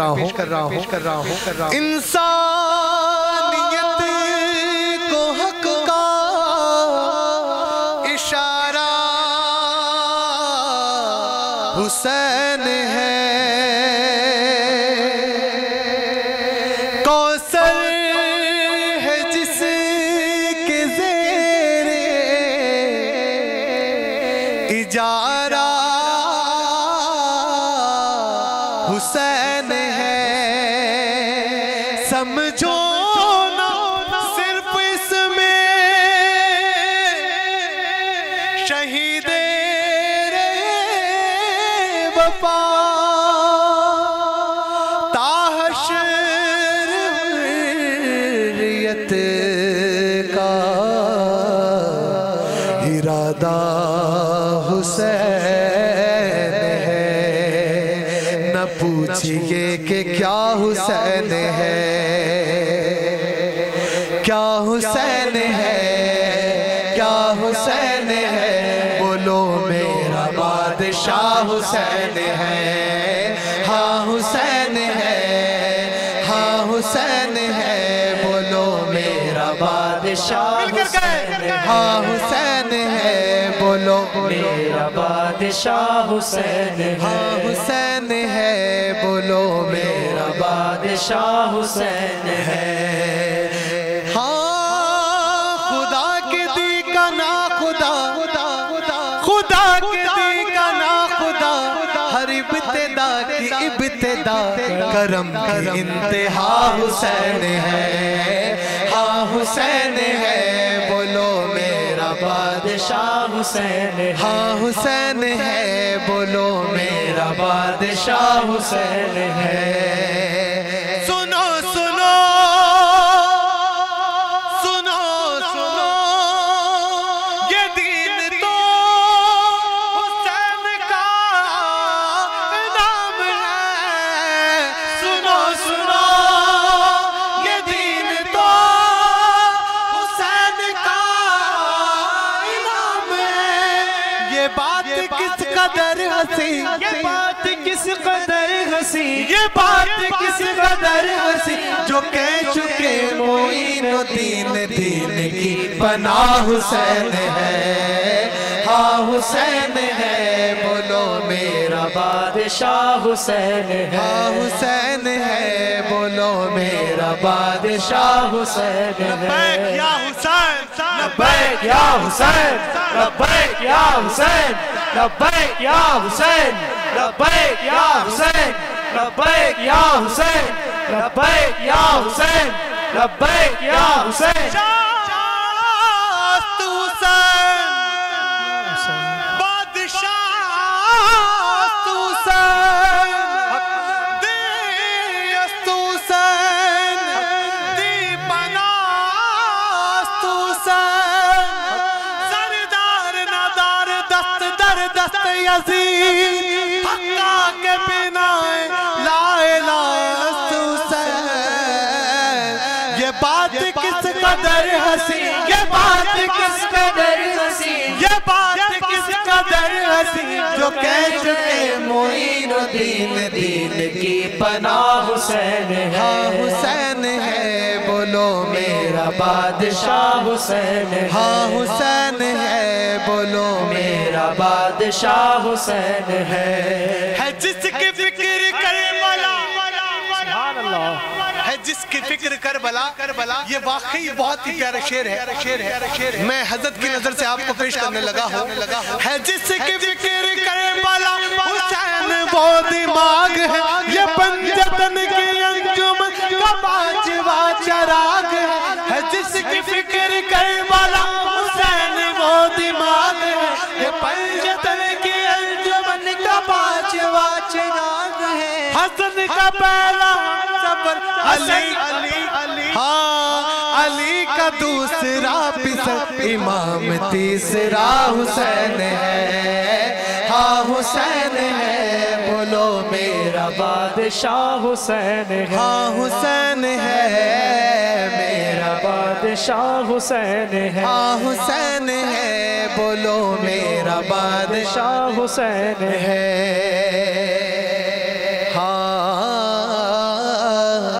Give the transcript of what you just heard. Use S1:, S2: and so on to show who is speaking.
S1: रहा हूँ। कर रहा हूँ कर रहा हूँ कर रहा हूँ। इंसानियत को हक का इशारा हुसैन है। कौसर है जिसके जेरे इजारा हुसैन शहीद रे वफा। ताहशर का। इरादा हुसैन है। न पूछिए कि क्या हुसैन है। क्या हुसैन हुसैन है हाँ हुसैन है हाँ हुसैन है बोलो मेरा बादशाह हुसैन है। हाँ हुसैन है बोलो
S2: मेरा बादशाह हुसैन
S1: हाँ। हुसैन है बोलो मेरा
S2: बादशाह हुसैन है
S1: हाँ। इब्तिदा करम इंतहा हुसैन है। हाँ हुसैन है, बोलो मेरा बादशाह
S2: हुसैन हाँ
S1: हुसैन है, बोलो मेरा बादशाह
S2: हुसैन है।
S1: ये बात किस कदर हसी?
S2: ये बात किस कदर हसी?
S1: ये बात किस कदर हसी? जो कह चुके मोइनुद्दीन दीन की बना हुसैन है। हाँ हुसैन है बोलो मेरा
S2: बादशाह हुसैन है।
S1: हाँ हुसैन है बोलो मेरा बादशाह
S2: हुसैन है।
S1: या हुसैन
S2: लब्बैक या हुसैन लब्बैक या हुसैन लब्बैक या हुसैन लब्बैक या हुसैन लब्बैक या हुसैन लब्बैक या हुसैन लब्बैक या हुसैन।
S1: यजीद हक्का के बिना लाए लास्त हुसैन। ये बात किस कदर हँसी ये बात किस कदर हँसी ये बात किस कदर हँसी जो कह चुके मोइनुद्दीन दीन की
S2: बना हुसैन
S1: हाँ।
S2: है।
S1: हुसैन है बोलो मेरा
S2: बादशाह हुसैन हाँ
S1: हुसैन है। बोलो
S2: मेरा बादशाह हुसैन है।
S1: है जिसकी फ़िक्र करे बला है जिसकी फ़िक्र कर बला। कर बला ये वाकई बहुत ही प्यारा शेर है। शेर है शेर है मैं हज़रत की नज़र से आपको पेश करने लगा हूँ। लगा है जिसकी फ़िक्र करे बला हुसैन वो दिमाग है। ये पंजतन की अंजुम का पांचवा चराग है। है जिसकी फ़िक्र हसन का पहला सफ़र अली अली अली। हाँ अली का दूसरा पिसर इमाम तीसरा हुसैन है। हाँ हुसैन है बोलो मेरा
S2: बादशाह हुसैन है।
S1: हाँ हुसैन है मेरा
S2: बादशाह हुसैन है।
S1: हाँ हुसैन है बोलो मेरा बादशाह
S2: हुसैन है।
S1: है